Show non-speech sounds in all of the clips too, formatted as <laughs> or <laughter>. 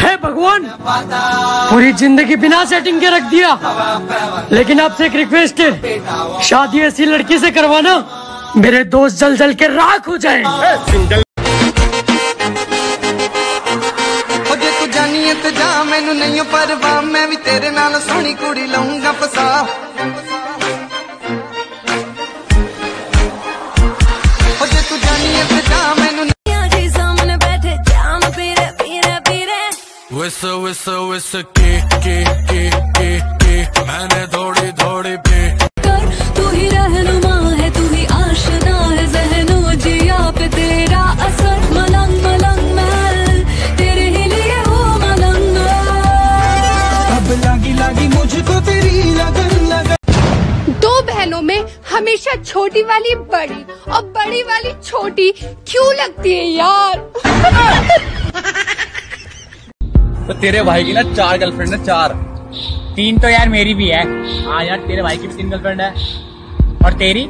है भगवान। पूरी ज़िंदगी बिना सेटिंग के रख दिया। लेकिन आपसे एक रिक्वेस्ट है। शादी ऐसी लड़की से करवाना, मेरे दोस्त जल जल के राख हो जाए। जा, मैनू नहीं परवा मैं भी तेरे नाल सोहनी कुड़ी Whistle, whistle, whistle, की, की, की, की, की मैंने थोड़ी थोड़ी पी कर तू ही रहनुमा है तू ही आशना है जहनो जिया पे तेरा असर। मलंग मलंग मैं तेरे ही लिए हूँ मलंग। अब लागी लागी मुझको तेरी लगन लगन। दो बहनों में हमेशा छोटी वाली बड़ी और बड़ी वाली छोटी क्यों लगती है यार? <laughs> तो तेरे भाई की ना चार गर्लफ्रेंड है, चार। तीन तो यार मेरी भी है। हाँ यार, तेरे भाई की भी तीन गर्लफ्रेंड है। और तेरी?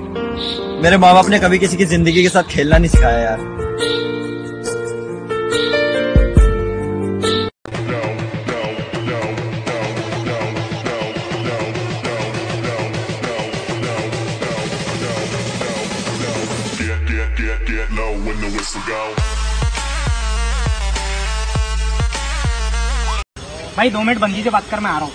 मेरे माँ बाप ने कभी किसी की ज़िंदगी के साथ खेलना नहीं सिखाया यार। भाई दो मिनट बंदी से बात कर मैं आ रहा हूँ।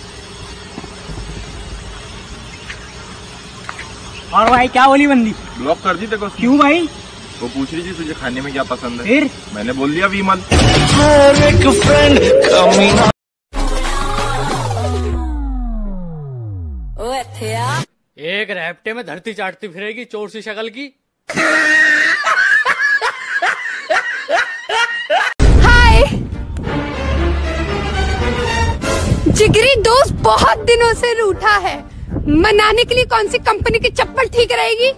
और भाई क्या बोली बंदी? ब्लॉक कर दी देखो क्यों भाई? वो पूछ रही थी तुझे खाने में क्या पसंद है। फिर? मैंने बोल दिया विमल एक रैप्टे में धरती चाटती फिरेगी चोर सी शक्ल की। जिगरी दोस्त बहुत दिनों से रूठा है। मनाने के लिए कौन सी कंपनी की चप्पल ठीक रहेगी?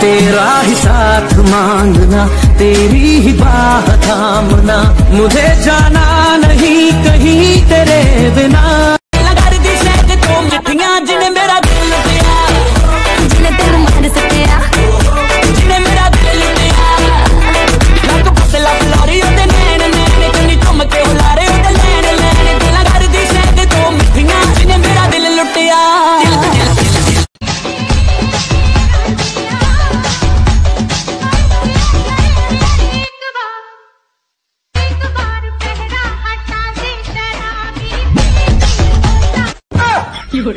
तेरा ही साथ मांगना, तेरी ही बाह थामना, मुझे जाना नहीं कहीं तेरे बिना। <laughs>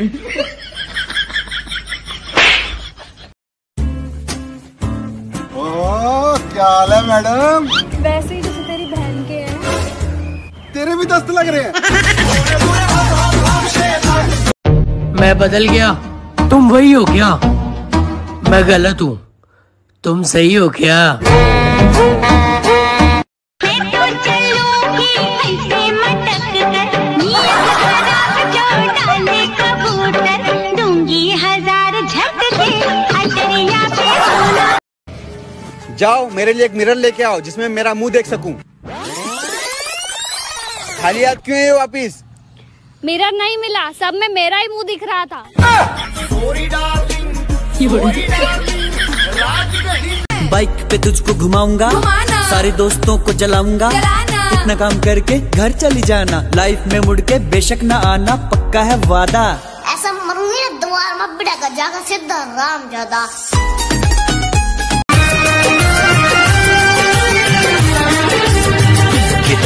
क्या हाल है मैडम? वैसे ही जैसे तेरी बहन के हैं। तेरे भी दस्त लग रहे हैं। मैं बदल गया। तुम वही हो क्या? मैं गलत हूँ। तुम सही हो क्या? जाओ मेरे लिए एक मिरर लेके आओ जिसमें मेरा मुँह देख सकूँ। खाली हाथ क्यों है वापिस? मिरर नहीं मिला सब में मेरा ही मुँह दिख रहा था। बाइक पे तुझको घुमाऊँगा सारे दोस्तों को जलाऊँगा। इतना काम करके घर चली जाना लाइफ में मुड़ के बेशक ना आना पक्का है वादा। ऐसा मरूँगी ना द्वार में बिड़ेगा जाकर सीधा राम ज़्यादा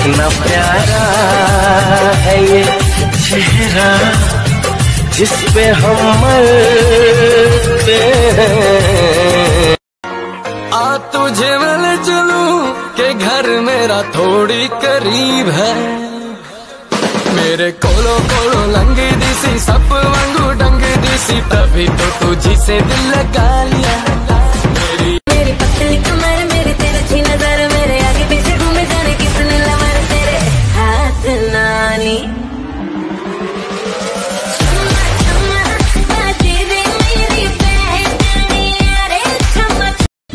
कितना प्यारा है ये चेहरा जिस पे हम मरते आ तुझे मैं चलूँ के घर मेरा थोड़ी करीब है। मेरे कोलो कोलो लंगी दिसी सब वांगू डंग दिसी तभी तो तुझी से दिल लगा लिया।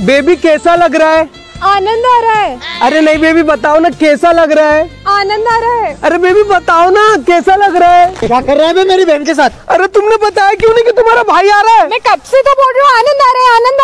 बेबी कैसा लग रहा है? आनंद आ रहा है। अरे नहीं बेबी बताओ ना कैसा लग रहा है? आनंद आ रहा है। अरे बेबी बताओ ना कैसा लग रहा है? क्या कर रहा है मैं मेरी बहन के साथ? अरे तुमने बताया क्यों नहीं कि तुम्हारा भाई आ रहा है? मैं कब से तो बोल रहा हूँ आनंद आ रहा है आनंद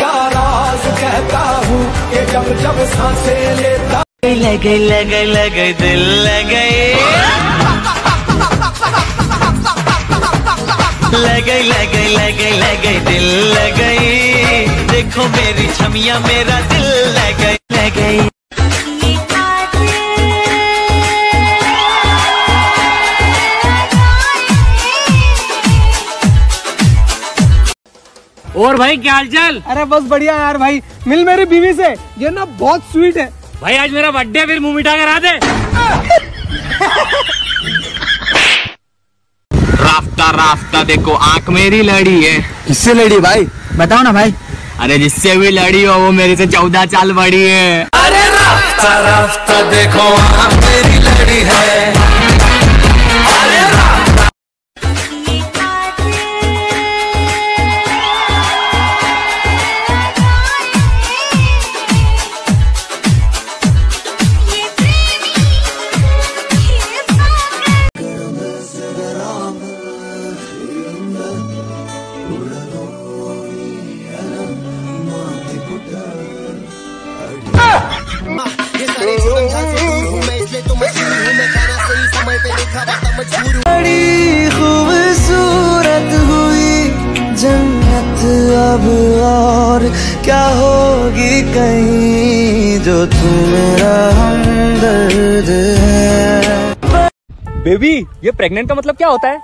का राज कहता हूँ कि जब जब सांसे लेता लगे लगे लगे दिल लगे। लगे लगे लगे लगे, दिल लगे। देखो मेरी छमिया, मेरा दिल लगे लगे। और भाई क्या हाल चाल अरे बस बढ़िया यार भाई। मिल मेरी बीवी से। ये ना बहुत स्वीट है। भाई आज मेरा बर्थडे फिर मुँह मिठा करा दे। राफ्ता राफ्ता देखो आँख मेरी लड़ी है। किससे लड़ी भाई? बताओ ना भाई। अरे जिससे भी लड़ी हो वो मेरे से चौदह साल बड़ी है। अरे राफ्ता राफ्ता देखो आँख मेरी लड़ी है। बड़ी खूबसूरत हुई जन्नत अब और क्या होगी कहीं जो तू मेरा हमदर्द है। बेबी ये प्रेग्नेंट का मतलब क्या होता है?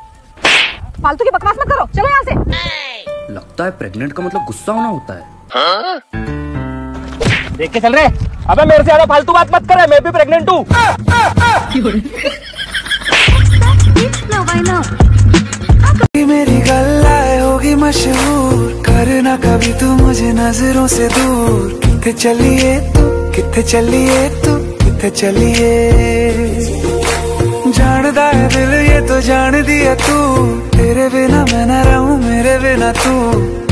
फालतू की बकवास मत करो चलो यहाँ से। लगता है प्रेग्नेंट का मतलब गुस्सा होना होता है। देख के चल रहे अबे मेरे से ज़्यादा फालतू बात मत करे मैं भी प्रेग्नेंट हूँ। मेरी गल्लाए होगी मशहूर। करना कभी तू मुझे नज़रों से दूर। कितने चलिए तू कितने चलिए तू कितने चलिए? जानदा है दिल ये तो जान दिया तू। तेरे बिना मैं न रहूँ, मेरे बिना तू।